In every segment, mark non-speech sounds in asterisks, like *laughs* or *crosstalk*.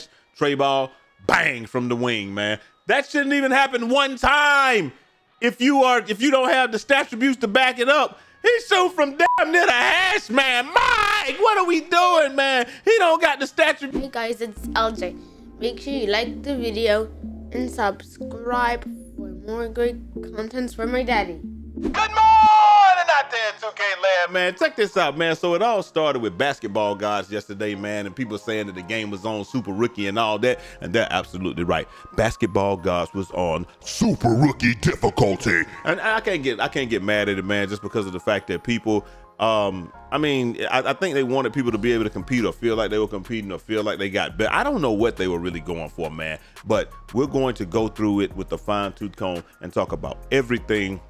smash, ball, bang from the wing, man. That shouldn't even happen one time. If you are, if you don't have the stat attributes to back it up, he shoot from damn near the hash, man. Mike, what are we doing, man? He don't got the stat. Hey guys, it's LJ. Make sure you like the video and subscribe for more great contents from my daddy. Good morning out there, 2K Lab, man. Check this out, man. So it all started with basketball gods yesterday, man, and people saying that the game was on Super Rookie and all that, and they're absolutely right. Basketball gods was on Super Rookie difficulty, and I can't get I can't get mad at it, man, just because of the fact that people. Um, I mean, I, I think they wanted people to be able to compete or feel like they were competing or feel like they got better. I don't know what they were really going for, man. But we're going to go through it with the fine tooth comb and talk about everything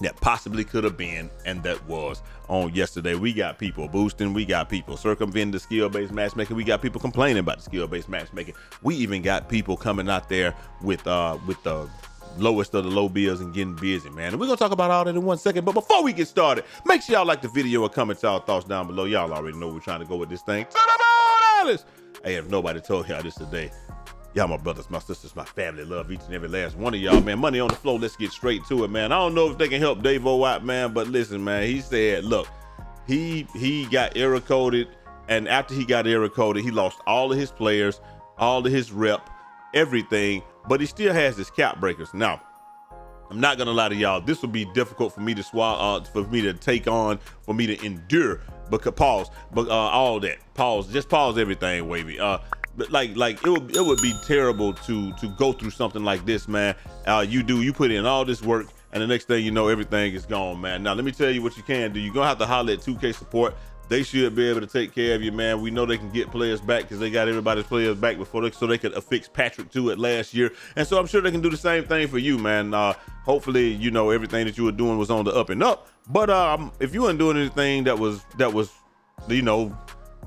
that possibly could have been and that was on yesterday. We got people boosting, we got people circumventing the skill-based matchmaking, we got people complaining about the skill-based matchmaking. We even got people coming out there with uh with the lowest of the low bills and getting busy, man. And we're gonna talk about all that in one second. But before we get started, make sure y'all like the video and comment y'all thoughts down below. Y'all already know we're trying to go with this thing. Hey, if nobody told y'all this today, Y'all my brothers, my sisters, my family. Love each and every last one of y'all, man. Money on the floor. Let's get straight to it, man. I don't know if they can help Dave O out, man, but listen, man. He said, look, he he got error coded, and after he got error coded, he lost all of his players, all of his rep, everything, but he still has his cap breakers. Now, I'm not gonna lie to y'all. This will be difficult for me to swallow, uh, for me to take on, for me to endure. Because pause, but uh, all that pause, just pause everything, wavy. Uh, like like it would it would be terrible to to go through something like this, man. Uh, you do you put in all this work, and the next thing you know, everything is gone, man. Now let me tell you what you can do. You're gonna have to holler at 2K support. They should be able to take care of you, man. We know they can get players back because they got everybody's players back before they so they could affix Patrick to it last year, and so I'm sure they can do the same thing for you, man. Uh, hopefully, you know everything that you were doing was on the up and up. But um, if you weren't doing anything that was that was, you know,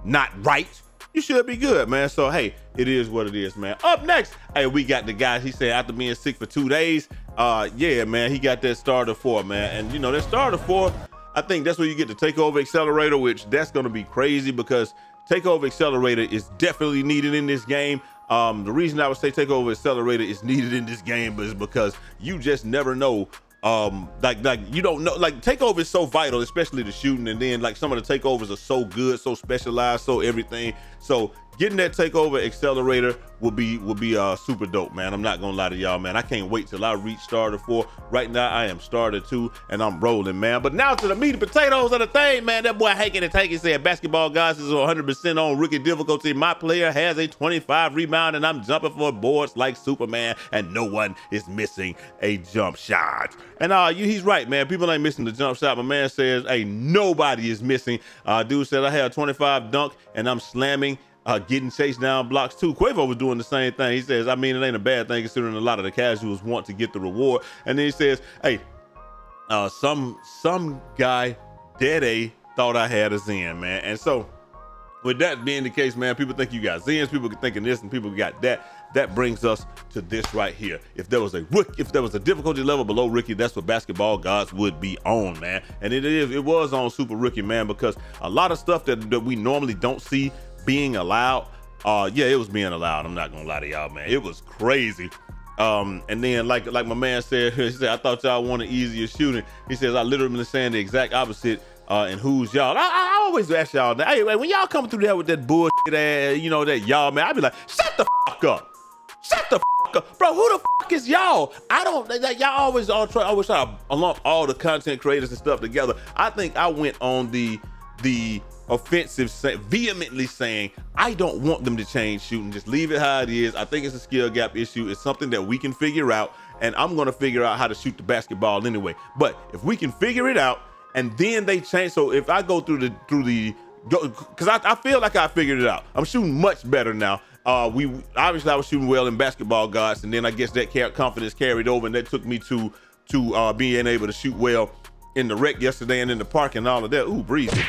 not right you should be good, man. So hey, it is what it is, man. Up next, hey, we got the guy. He said after being sick for two days, uh, yeah, man, he got that starter four, man. And you know that starter four, I think that's where you get the takeover accelerator, which that's gonna be crazy because takeover accelerator is definitely needed in this game. Um, the reason I would say takeover accelerator is needed in this game is because you just never know um like like you don't know like takeover is so vital especially the shooting and then like some of the takeovers are so good so specialized so everything. So getting that takeover accelerator will be will be uh super dope man. I'm not gonna lie to y'all man. I can't wait till i reach starter four. Right now i am starter two and i'm rolling man. But now to the meat and potatoes of the thing man. That boy haking and taking said basketball gods is 100 percent on rookie difficulty. My player has a 25 rebound and i'm jumping for boards like superman and no one is missing a jump shot. And uh you he's right man. People ain't missing the jump shot. My man says hey nobody is missing. Uh dude said i had a 25 dunk and i'm slamming uh, getting chased down blocks too. Quavo was doing the same thing. He says, I mean, it ain't a bad thing considering a lot of the casuals want to get the reward. And then he says, hey, uh, some some guy, dead A, thought I had a Zen, man. And so with that being the case, man, people think you got Zens, people thinking this, and people got that. That brings us to this right here. If there was a if there was a difficulty level below rookie, that's what basketball gods would be on, man. And it is, it was on super rookie, man, because a lot of stuff that, that we normally don't see being allowed. Uh, yeah, it was being allowed. I'm not gonna lie to y'all, man. It was crazy. Um, and then like like my man said, *laughs* he said, I thought y'all wanted easier shooting. He says, I literally saying the exact opposite. Uh, and who's y'all? I, I always ask y'all, hey, when y'all come through there with that bullshit ass, you know, that y'all, man, I'd be like, shut the fuck up. Shut the fuck up. Bro, who the fuck is y'all? I don't, like, y'all always all try, always try to lump all the content creators and stuff together. I think I went on the, the offensive, say, vehemently saying, I don't want them to change shooting. Just leave it how it is. I think it's a skill gap issue. It's something that we can figure out, and I'm going to figure out how to shoot the basketball anyway. But if we can figure it out, and then they change, so if I go through the through the because I, I feel like I figured it out. I'm shooting much better now. Uh, we obviously I was shooting well in basketball gods, and then I guess that confidence carried over, and that took me to to uh, being able to shoot well in the rec yesterday and in the park and all of that. Ooh, breezy.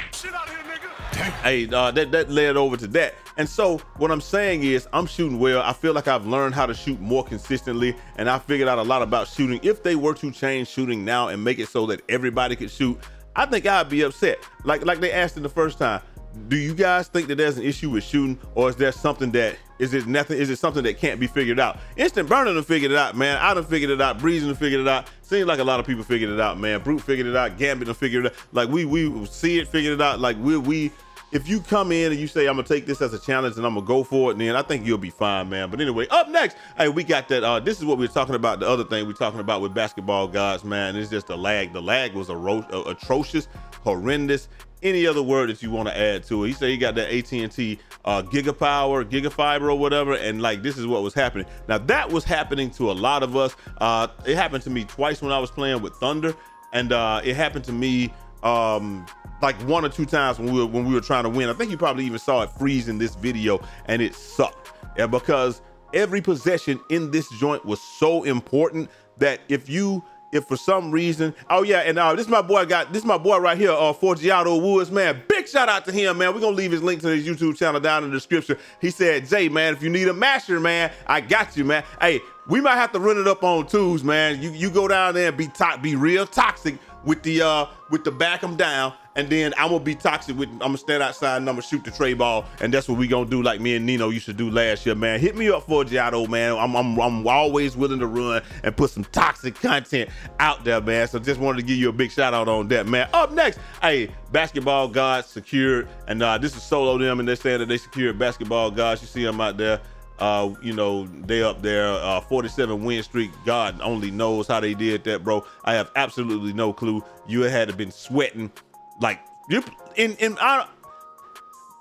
*laughs* Hey, uh, that that led over to that. And so what I'm saying is I'm shooting well. I feel like I've learned how to shoot more consistently and I figured out a lot about shooting. If they were to change shooting now and make it so that everybody could shoot, I think I'd be upset. Like like they asked in the first time, do you guys think that there's an issue with shooting, or is there something that is it nothing? Is it something that can't be figured out? Instant burner done figured it out, man. I done figured it out. Breezing done figured it out. Seems like a lot of people figured it out, man. Brute figured it out. Gambit done figured it out. Like we we see it figured it out. Like we we if you come in and you say I'm gonna take this as a challenge and I'm gonna go for it, then I think you'll be fine, man. But anyway, up next, hey, we got that. Uh, this is what we are talking about. The other thing we are talking about with basketball gods, man, it's just the lag. The lag was uh, atrocious, horrendous. Any other word that you want to add to it? He said he got that AT&T uh, Gigapower, Gigafiber, or whatever, and like this is what was happening. Now that was happening to a lot of us. Uh, it happened to me twice when I was playing with Thunder, and uh, it happened to me um, like one or two times when we were when we were trying to win. I think you probably even saw it freeze in this video, and it sucked. Yeah, because every possession in this joint was so important that if you if for some reason, oh yeah, and uh, this my boy got this my boy right here, uh, Forgiato Woods, man. Big shout out to him, man. We're gonna leave his link to his YouTube channel down in the description. He said, Jai, man, if you need a master, man, I got you, man. Hey, we might have to run it up on twos, man. You you go down there and be to- be real toxic with the uh with the back them down and then I'm gonna be toxic with I'm gonna stand outside and I'm gonna shoot the tray ball, and that's what we gonna do like me and Nino used to do last year, man. Hit me up Forgiato, man. I'm, I'm I'm always willing to run and put some toxic content out there, man. So just wanted to give you a big shout out on that, man. Up next, hey, basketball gods secured, and uh, this is solo them, and they're saying that they secured basketball gods. You see them out there. Uh, you know, they up there, uh, 47 win streak. God only knows how they did that, bro. I have absolutely no clue. You had to been sweating like you in in I,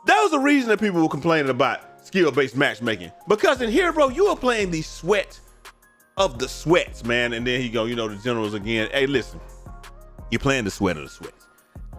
that was the reason that people were complaining about skill-based matchmaking. Because in here, bro, you are playing the sweat of the sweats, man. And then he go, you know, the generals again. Hey, listen, you're playing the sweat of the sweats.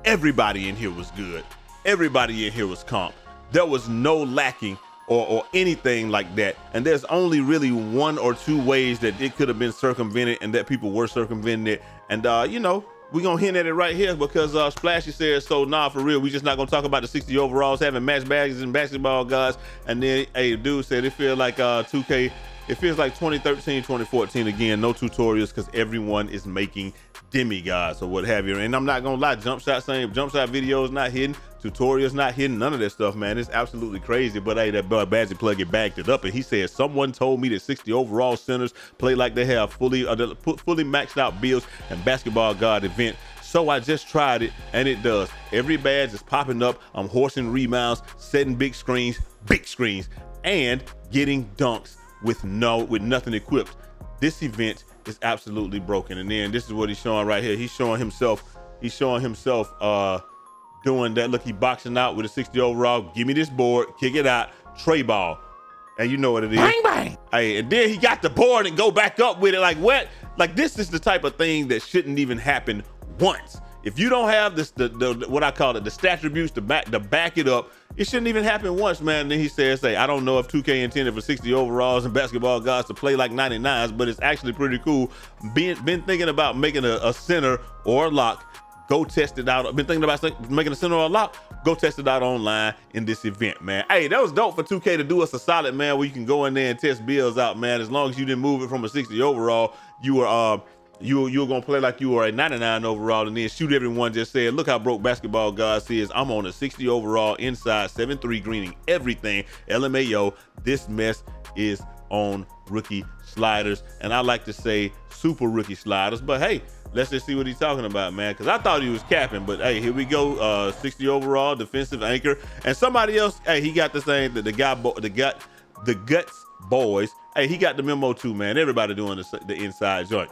Everybody in here was good. Everybody in here was comp. There was no lacking or, or anything like that. And there's only really one or two ways that it could have been circumvented and that people were circumvented. And uh, you know, we're gonna hint at it right here because uh, Splashy said so. Nah, for real, we just not gonna talk about the 60 overalls having match bags and basketball gods. And then, hey, dude said it feels like uh 2K. It feels like 2013, 2014 again. No tutorials because everyone is making demigods or what have you. And I'm not gonna lie, jump shot saying jump shot videos not hidden, tutorials not hidden, none of that stuff, man. It's absolutely crazy. But hey, that Bazzy plug it backed it up, and he said someone told me that 60 overall centers play like they have fully uh, fully maxed out bills and basketball god event. So I just tried it, and it does. Every badge is popping up. I'm horsing rebounds, setting big screens, big screens, and getting dunks with no with nothing equipped. This event is absolutely broken. And then this is what he's showing right here. He's showing himself, he's showing himself uh doing that. Look, he boxing out with a 60 overall. Give me this board, kick it out, tray ball. And you know what it is. Bang bang. Hey, and then he got the board and go back up with it. Like what? Like this is the type of thing that shouldn't even happen once. If you don't have this, the, the what I call it, the stat attributes to back to back it up, it shouldn't even happen once, man. And then he says, "Say, I don't know if 2K intended for 60 overalls and basketball gods to play like 99s, but it's actually pretty cool. Been been thinking about making a, a center or a lock. Go test it out. Been thinking about making a center or a lock. Go test it out online in this event, man. Hey, that was dope for 2K to do us a solid, man. Where you can go in there and test bills out, man. As long as you didn't move it from a 60 overall, you were uh you you were gonna play like you are a 99 overall and then shoot everyone just said look how broke basketball god says i'm on a 60 overall inside 7-3 greening everything. Lmao this mess is on rookie sliders. And i like to say super rookie sliders but hey let's just see what he's talking about man because i thought he was capping but hey here we go uh 60 overall defensive anchor. And somebody else hey he got the same the, the guy the gut the guts boys. Hey he got the memo too man. Everybody doing the, the inside joint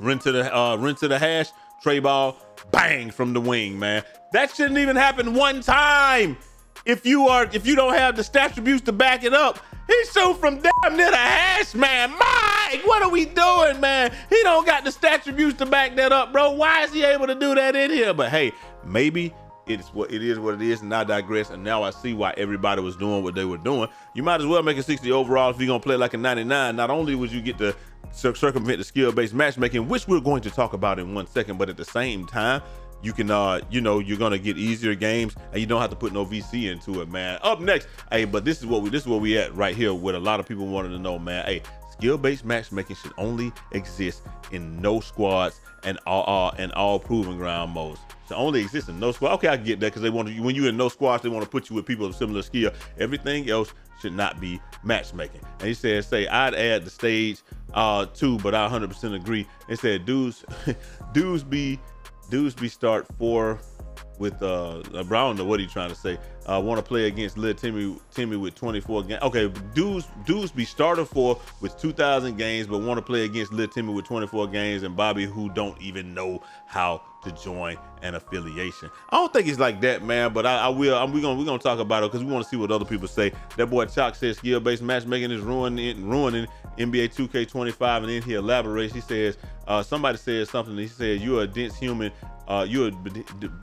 Run to the uh, run to the hash, tray ball, bang from the wing, man. That shouldn't even happen one time. If you are if you don't have the stat attributes to back it up, he shoot from damn near the hash, man. Mike, what are we doing, man? He don't got the stat attributes to back that up, bro. Why is he able to do that in here? But hey, maybe it's what it is what it is and I digress and now I see why everybody was doing what they were doing. You might as well make a 60 overall if you're gonna play like a 99 not only would you get the circumvent the skill-based matchmaking, which we're going to talk about in one second. But at the same time, you can uh you know you're gonna get easier games and you don't have to put no vc into it man. Up next hey but this is what we this is what we at right here what a lot of people wanted to know man. Hey skill-based matchmaking should only exist in no squads and all uh, and all proving ground modes. Should only exist in no squad. Okay, I get that because they want to when you're in no squads, they want to put you with people of similar skill. Everything else should not be matchmaking. And he said, say I'd add the stage uh too, but I 100% agree. He said dudes *laughs* dudes be dudes be start four with uh Brown know what he trying to say. Uh want to play against Lil Timmy Timmy with 24 games. Okay, dudes dudes be starter for with 2,000 games, but want to play against Lil Timmy with 24 games and Bobby who don't even know how to join an affiliation. I don't think it's like that, man, but I, I will. I'm, we gonna we gonna talk about it because we want to see what other people say. That boy Chalk says skill-based matchmaking is ruining ruining NBA 2K25, and then he elaborates. He says uh, somebody says something. He says you're a dense human. Uh, you're a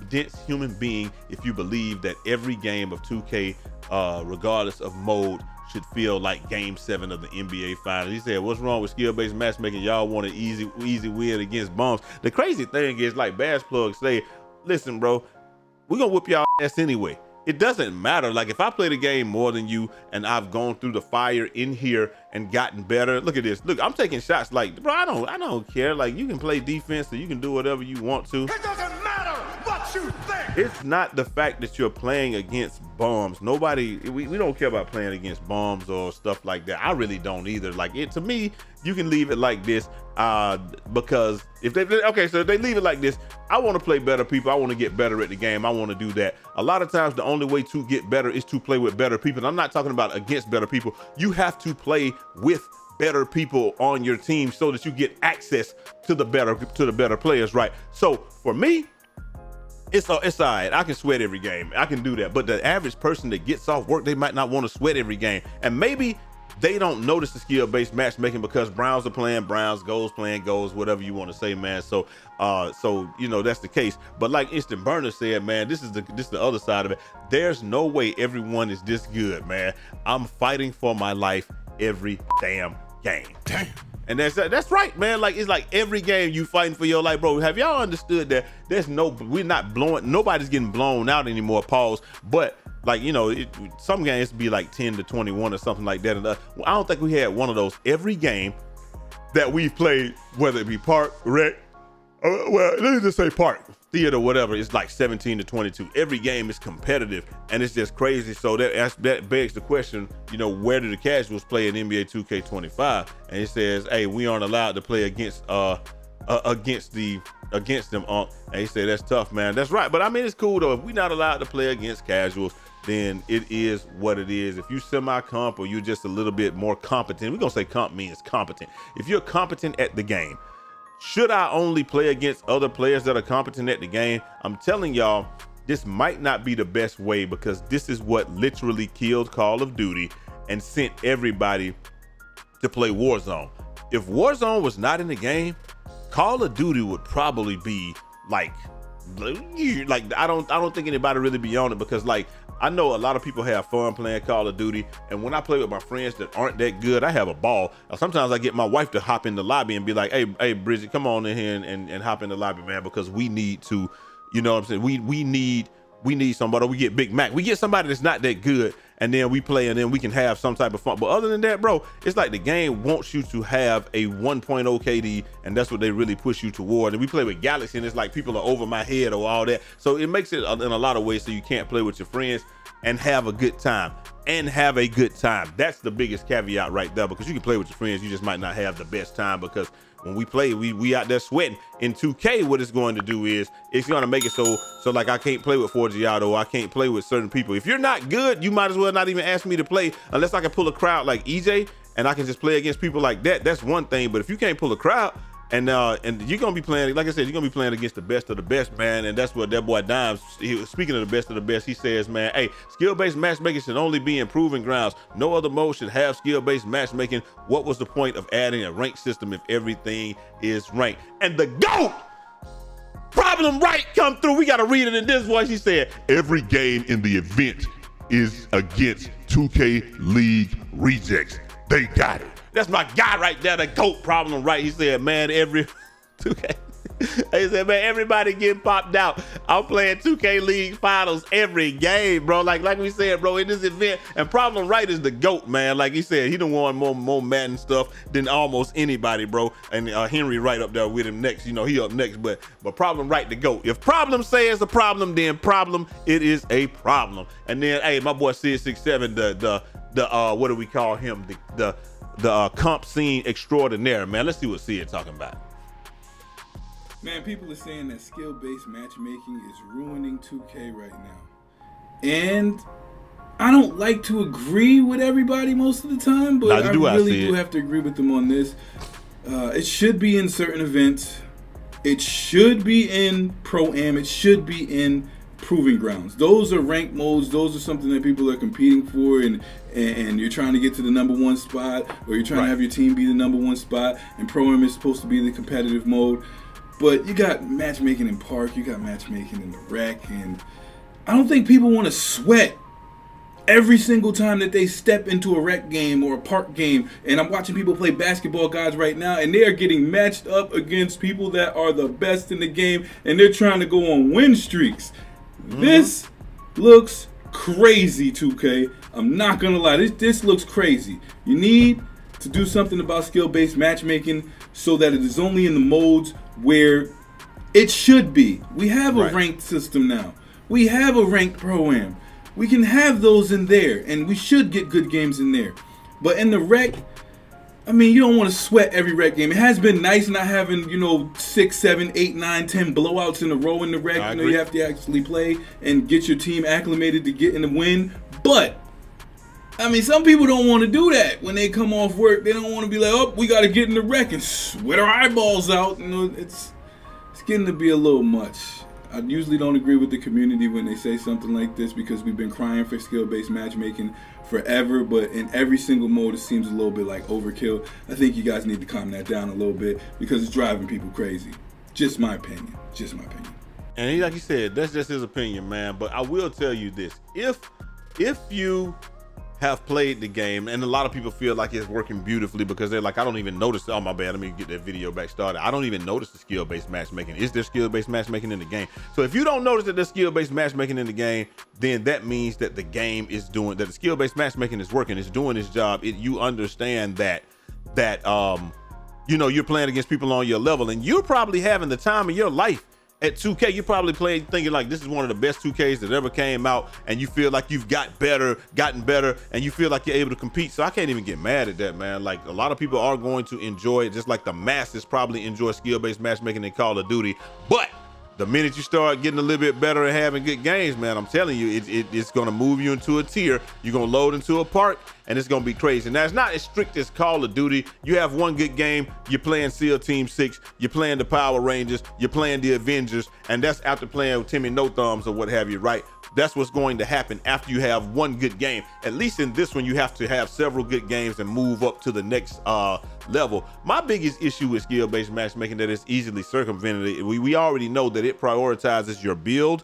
dense human being if you believe that every game of 2K, uh, regardless of mode, should feel like game seven of the NBA finals. He said, what's wrong with skill-based matchmaking? Y'all want an easy, easy win against bums. The crazy thing is like Bass Plug say, listen, bro, we're gonna whoop y'all ass anyway. It doesn't matter. Like if I play the game more than you and I've gone through the fire in here and gotten better. Look at this. Look, I'm taking shots like, bro, I don't I don't care. Like you can play defense and you can do whatever you want to. It doesn't matter what you think. It's not the fact that you're playing against bombs. Nobody we, we don't care about playing against bombs or stuff like that. I really don't either. Like it to me, you can leave it like this uh because if they okay so if they leave it like this i want to play better people i want to get better at the game i want to do that a lot of times the only way to get better is to play with better people and i'm not talking about against better people you have to play with better people on your team so that you get access to the better to the better players right so for me it's it's all right. I can sweat every game. I can do that. But the average person that gets off work, they might not want to sweat every game. And maybe they don't notice the skill-based matchmaking because Browns are playing Browns, goals playing goals, whatever you want to say, man. So, uh, so you know that's the case. But like Instant Burner said, man, this is the this is the other side of it. There's no way everyone is this good, man. I'm fighting for my life every damn game. Damn. And that's that's right, man. Like it's like every game you fighting for your life, bro. Have y'all understood that there's no we're not blowing nobody's getting blown out anymore, pause. But like you know, it, some games be like 10 to 21 or something like that. And uh, I don't think we had one of those every game that we've played, whether it be park, rec, uh, well, let me just say park, theater, whatever. It's like 17 to 22. Every game is competitive, and it's just crazy. So that that begs the question, you know, where do the casuals play in NBA 2K25? And it says, hey, we aren't allowed to play against uh, uh against the against them. Uh, and he said that's tough, man. That's right. But I mean, it's cool though. If we're not allowed to play against casuals, then it is what it is. If you semi-comp or you're just a little bit more competent, we're gonna say comp means competent. If you're competent at the game, should I only play against other players that are competent at the game? I'm telling y'all, this might not be the best way because this is what literally killed Call of Duty and sent everybody to play Warzone. If Warzone was not in the game, Call of Duty would probably be like like I don't I don't think anybody really be on it because like I know a lot of people have fun playing Call of Duty, and when I play with my friends that aren't that good, I have a ball. Uh, sometimes I get my wife to hop in the lobby and be like, "Hey, hey, Bridget, come on in here and, and, and hop in the lobby, man, because we need to, you know what I'm saying? We we need we need somebody. We get Big Mac. We get somebody that's not that good, and then we play, and then we can have some type of fun. But other than that, bro, it's like the game wants you to have a 1.0 KD, and that's what they really push you toward. And we play with Galaxy, and it's like people are over my head or all that. So it makes it in a lot of ways so you can't play with your friends and have a good time and have a good time. That's the biggest caveat right there because you can play with your friends, you just might not have the best time because when we play, we we out there sweating. In 2K, what it's going to do is it's going to make it so so like I can't play with Forgiato, I can't play with certain people. If you're not good, you might as well not even ask me to play unless I can pull a crowd like EJ and I can just play against people like that. That's one thing. But if you can't pull a crowd, and uh, and you're gonna be playing, like I said, you're gonna be playing against the best of the best, man. And that's what that boy Dimes. He, speaking of the best of the best, he says, man, hey, skill-based matchmaking should only be in improving grounds. No other mode should have skill-based matchmaking. What was the point of adding a rank system if everything is ranked? And the goat problem right come through. We gotta read it in this voice. He said, every game in the event is against 2K League rejects. They got it. That's my guy right there, the GOAT problem right. He said, man, every *laughs* 2K. He said, man, everybody getting popped out. I'm playing 2K League Finals every game, bro. Like like we said, bro, in this event, and Problem Right is the GOAT, man. Like he said, he done won more, more Madden stuff than almost anybody, bro. And uh, Henry right up there with him next. You know, he up next, but but Problem Right the GOAT. If Problem says a problem, then problem, it is a problem. And then, hey, my boy Sid67, the, the, the, uh, what do we call him? The, the, the uh, comp scene extraordinaire, man. Let's see what Sid talking about. Man, people are saying that skill-based matchmaking is ruining 2K right now. And I don't like to agree with everybody most of the time, but I do I, really Sid. do have to agree with them on this. Uh, it should be in certain events. It should be in Pro Am. It should be in Proving Grounds. Those are rank modes. Those are something that people are competing for, and and, you're trying to get to the number one spot, or you're trying Right. to have your team be the number one spot. And Pro Am is supposed to be the competitive mode. But you got matchmaking in Park, you got matchmaking in the Rec, and I don't think people want to sweat every single time that they step into a rec game or a park game. And I'm watching people play basketball gods right now, and they are getting matched up against people that are the best in the game, and they're trying to go on win streaks. Mm-hmm. This looks crazy, 2K. I'm not gonna lie, this this looks crazy. You need to do something about skill-based matchmaking so that it is only in the modes where it should be. We have a Right. ranked system now. We have a ranked pro-am. We can have those in there, and we should get good games in there. But in the rec, I mean, you don't want to sweat every rec game. It has been nice not having, you know, six, seven, eight, nine, ten blowouts in a row in the rec. I you know, agree. you have to actually play and get your team acclimated to get in the win. But I mean, some people don't want to do that when they come off work. They don't want to be like, "Oh, we got to get in the rec and sweat our eyeballs out." You know, it's it's getting to be a little much. I usually don't agree with the community when they say something like this because we've been crying for skill-based matchmaking forever, but in every single mode it seems a little bit like overkill. I think you guys need to calm that down a little bit because it's driving people crazy. Just my opinion. Just my opinion. And he, like you said, that's just his opinion, man. But I will tell you this: if if you have played the game, and a lot of people feel like it's working beautifully because they're like, I don't even notice. Oh my bad, let me get that video back started. I don't even notice the skill-based matchmaking. Is there skill-based matchmaking in the game? So if you don't notice that there's skill-based matchmaking in the game, then that means that the game is doing that. The skill-based matchmaking is working. It's doing its job. It you understand that that um you know you're playing against people on your level, and you're probably having the time of your life at 2K, you're probably playing thinking like this is one of the best 2Ks that ever came out, and you feel like you've got better, gotten better, and you feel like you're able to compete. So I can't even get mad at that, man. Like a lot of people are going to enjoy it, just like the masses probably enjoy skill-based matchmaking in Call of Duty. But the minute you start getting a little bit better and having good games, man, I'm telling you, it, it, it's going to move you into a tier. You're going to load into a park, and it's going to be crazy. Now, it's not as strict as Call of Duty. You have one good game, you're playing SEAL Team 6, you're playing the Power Rangers, you're playing the Avengers, and that's after playing Timmy No Thumbs or what have you, right? That's what's going to happen after you have one good game. At least in this one, you have to have several good games and move up to the next uh, level. My biggest issue with skill-based matchmaking that is easily circumvented. We, we already know that it prioritizes your build,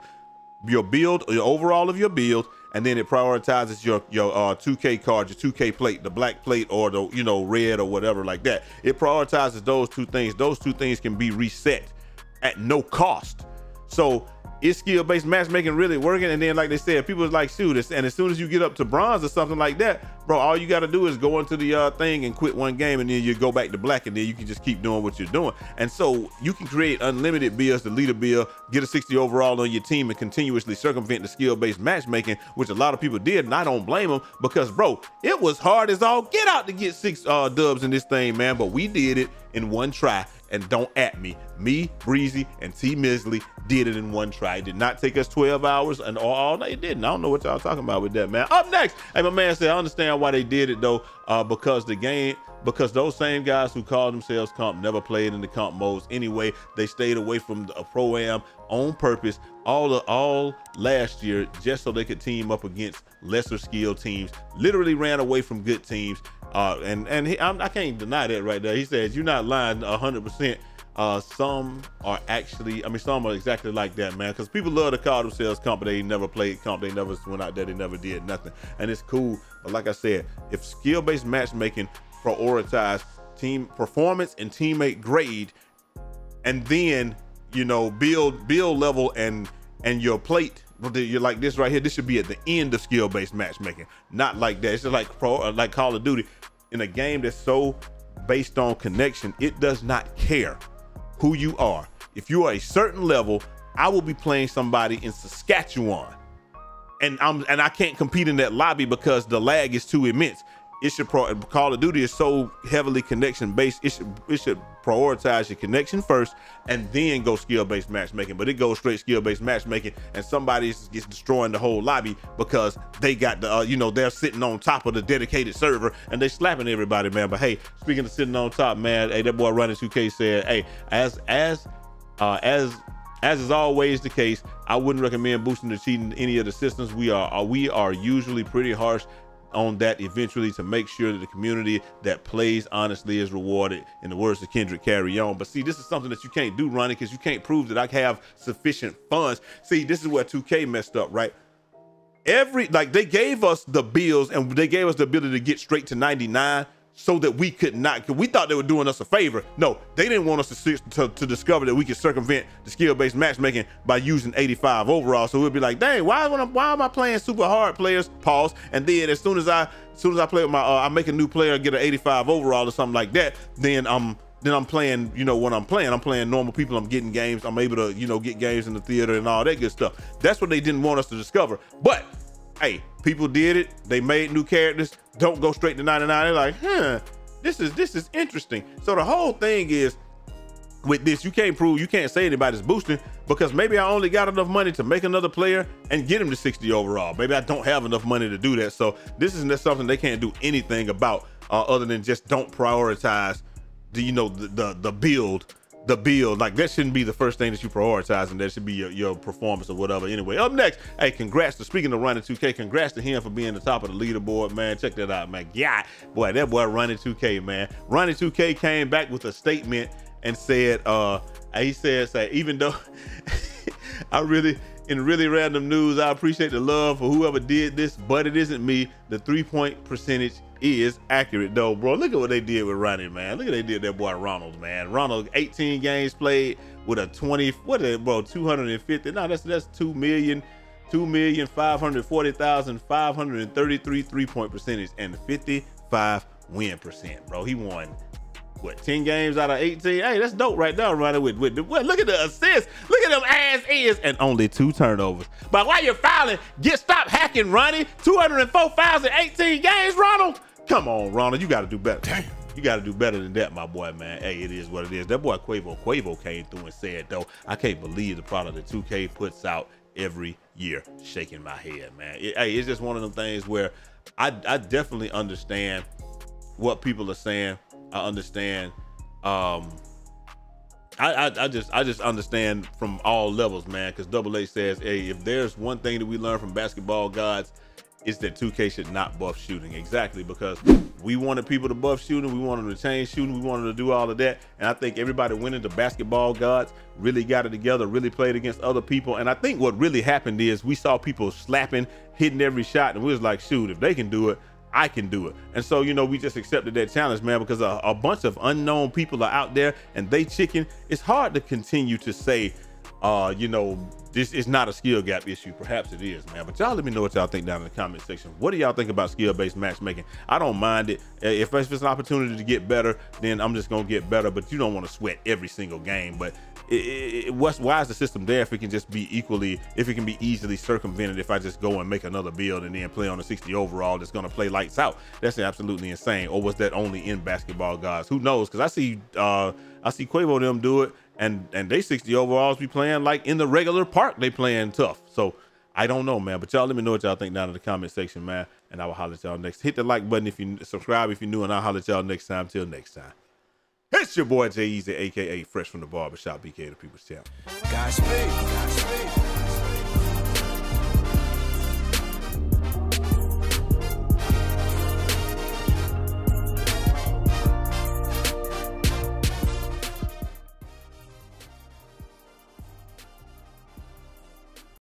your build, your overall of your build, and then it prioritizes your your uh, 2K card, your 2K plate, the black plate or the you know red or whatever like that. It prioritizes those two things. Those two things can be reset at no cost. So is skill-based matchmaking really working? And then, like they said, people like, shoot, and as soon as you get up to bronze or something like that, bro, all you got to do is go into the uh, thing and quit one game, and then you go back to black, and then you can just keep doing what you're doing. And so you can create unlimited builds, the leader build, get a 60 overall on your team, and continuously circumvent the skill-based matchmaking, which a lot of people did, and I don't blame them because, bro, it was hard as all get out to get six uh, dubs in this thing, man. But we did it in one try and don't at me. Me, Breezy, and T Misley did it in one try. It did not take us 12 hours and all, all night. It didn't. I don't know what y'all talking about with that, man. Up next, hey, my man said, I understand why they did it though, uh, because the game, because those same guys who call themselves comp never played in the comp modes anyway. They stayed away from the pro am on purpose all the all last year just so they could team up against lesser skilled teams. Literally ran away from good teams. Uh, and and he, I can't deny that right there. He says you're not lying 100. percent uh, some are actually, I mean, some are exactly like that, man. Because people love to call themselves comp, they never played comp. They never went out there. They never did nothing, and it's cool. But like I said, if skill-based matchmaking prioritize team performance and teammate grade, and then you know, build build level and and your plate. You're like this right here. This should be at the end of skill based matchmaking, not like that. It's just like pro, like Call of Duty, in a game that's so based on connection. It does not care who you are. If you are a certain level, I will be playing somebody in Saskatchewan, and I'm and I can't compete in that lobby because the lag is too immense it should pro Call of Duty is so heavily connection based. It should it should prioritize your connection first and then go skill based matchmaking. But it goes straight skill based matchmaking, and somebody gets destroying the whole lobby because they got the uh, you know they're sitting on top of the dedicated server and they slapping everybody, man. But hey, speaking of sitting on top, man, hey, that boy Ronnie2K said, hey, as as uh, as as is always the case, I wouldn't recommend boosting or cheating any of the systems. We are, uh, we are usually pretty harsh on that eventually to make sure that the community that plays honestly is rewarded. In the words of Kendrick, carry on. But see, this is something that you can't do, Ronnie, because you can't prove that I have sufficient funds. See, this is where 2K messed up, right? Every like they gave us the bills and they gave us the ability to get straight to 99 so that we could not, we thought they were doing us a favor. No, they didn't want us to, to, to discover that we could circumvent the skill-based matchmaking by using 85 overall. So we'd be like, dang, why, why am I playing super hard players? Pause. And then as soon as I, as soon as I play with my, uh, I make a new player, get an 85 overall or something like that, then I'm, then I'm playing, you know, when I'm playing, I'm playing normal people. I'm getting games. I'm able to, you know, get games in the theater and all that good stuff. That's what they didn't want us to discover. But hey, people did it. They made new characters. Don't go straight to 99. They're like, huh, this is this is interesting. So the whole thing is with this, you can't prove, you can't say anybody's boosting because maybe I only got enough money to make another player and get him to 60 overall. Maybe I don't have enough money to do that. So this isn't something they can't do anything about uh, other than just don't prioritize the, you know, the, the, the build the build. Like that shouldn't be the first thing that you prioritize, and that should be your, your performance or whatever. Anyway, up next, hey, congrats to speaking of Ronnie2K, congrats to him for being the top of the leaderboard, man. Check that out, man. Yeah, boy, that boy Ronnie2K, man. Ronnie2K came back with a statement and said, uh, he said, say, even though *laughs* I really in really random news, I appreciate the love for whoever did this, but it isn't me. The three point percentage is accurate though, bro. Look at what they did with Ronnie, man. Look at they did that boy Ronald, man. Ronald, 18 games played with a 20, what is it, bro, 250. No, that's that's 2 million, 2 million 540,533 three-point percentage and 55 win percent, bro. He won what 10 games out of 18 hey that's dope right there running with with the what look at the assists look at them ass is and only two turnovers but while you're fouling get stop hacking ronnie 204 fouls in 18 games ronald come on ronald you got to do better Damn. You got to do better than that, my boy, man. Hey, it is what it is. That boy Quavo, Quavo came through and said, though, I can't believe the product that 2K puts out every year. Shaking my head, man. It, hey, it's just one of them things where I, I definitely understand what people are saying I understand. Um, I, I, I just I just understand from all levels, man. Because Double A says, hey, if there's one thing that we learn from basketball gods, it's that 2K should not buff shooting. Exactly, because we wanted people to buff shooting, we wanted to change shooting, we wanted to do all of that. And I think everybody went into basketball gods, really got it together, really played against other people. And I think what really happened is we saw people slapping, hitting every shot, and we was like, shoot, if they can do it, I can do it. And so, you know, we just accepted that challenge, man, because a, a bunch of unknown people are out there and they chicken. It's hard to continue to say, uh, you know, this is not a skill gap issue. Perhaps it is, man. But y'all let me know what y'all think down in the comment section. What do y'all think about skill-based matchmaking? I don't mind it. If, it's an opportunity to get better, then I'm just gonna get better. But you don't want to sweat every single game. But it, it, what's why is the system there if it can just be equally if it can be easily circumvented if I just go and make another build and then play on a 60 overall that's gonna play lights out? That's absolutely insane. Or was that only in basketball gods? Who knows? Because I see uh I see Quavo them do it and and they 60 overalls be playing like in the regular park they playing tough. So I don't know man but y'all let me know what y'all think down in the comment section man and I will holler at y'all next. Hit the like button if you subscribe if you're new and I'll holler at y'all next time. Till next time it's your boy Jai Eazy, aka Fresh from the Barbershop, BK the People's Champ. Godspeed. Godspeed.